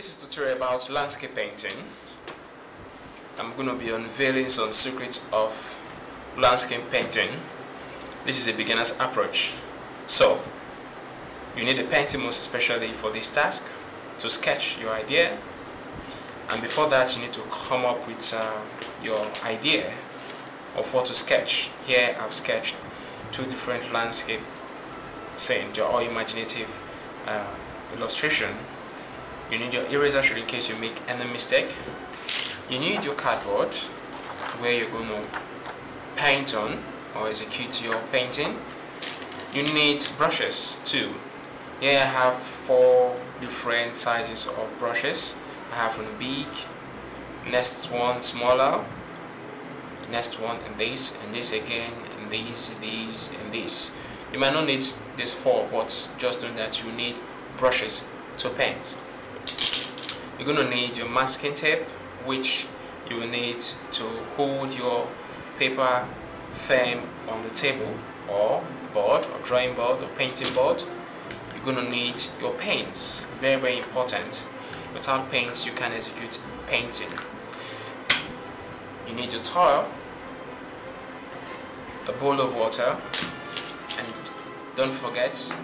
This is a tutorial about landscape painting. I'm going to be unveiling some secrets of landscape painting. This is a beginner's approach. So, you need a pencil most especially for this task to sketch your idea. And before that, you need to come up with uh, your idea of what to sketch. Here I've sketched two different landscape scenes. They're all imaginative uh, illustration you need your eraser in case you make any mistake. You need your cardboard where you're going to paint on or execute your painting. You need brushes too. Here I have four different sizes of brushes. I have one big next one smaller next one and this and this again and these these and this. You might not need this four but just know that you need brushes to paint you're going to need your masking tape which you will need to hold your paper firm on the table or board or drawing board or painting board. You're going to need your paints. Very very important. Without paints you can execute painting. You need your towel a bowl of water and don't forget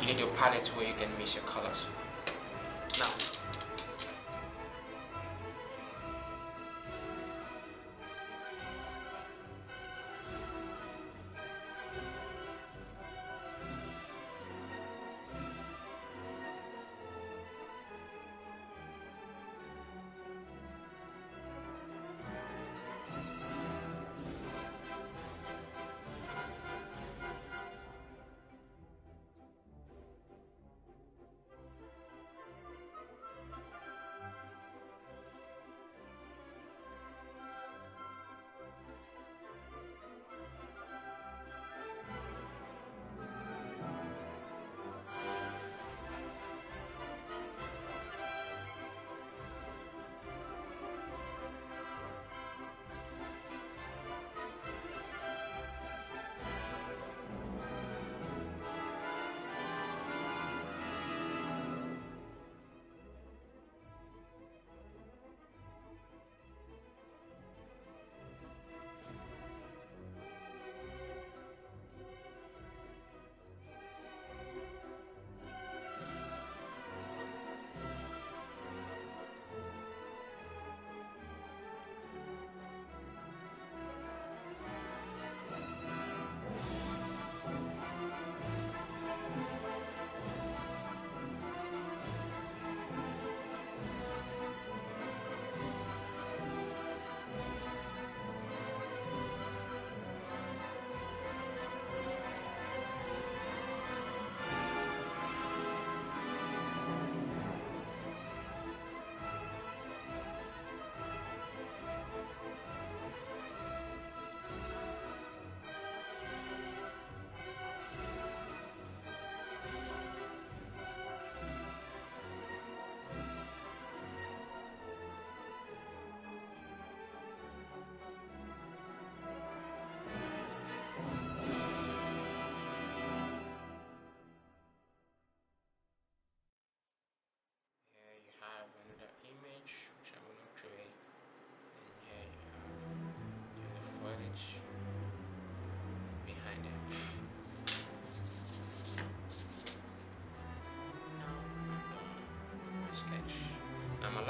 you need your palette where you can mix your colors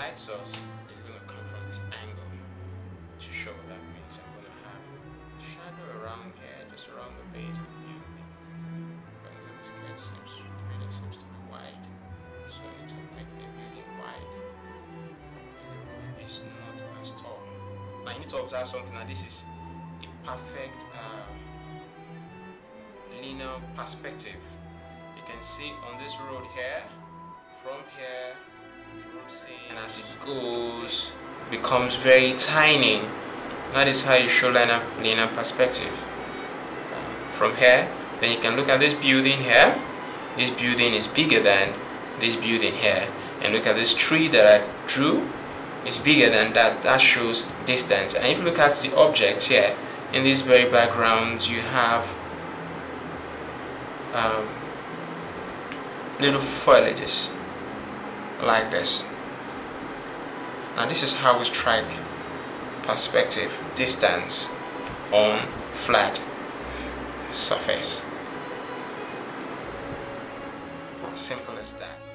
light source is going to come from this angle to show what that means. I'm going to have shadow around here, just around the base of the building. Because the seems, the building seems to be wide so it will make the building wide and the is not as tall. You need to observe something that this is a perfect uh, linear perspective. You can see on this road here, from here, and as it goes, becomes very tiny. That is how you show linear, linear perspective. Uh, from here, then you can look at this building here. This building is bigger than this building here and look at this tree that I drew it's bigger than that that shows distance and if you look at the object here in this very background you have um, little foliages like this. Now this is how we strike perspective distance on flat surface. Simple as that.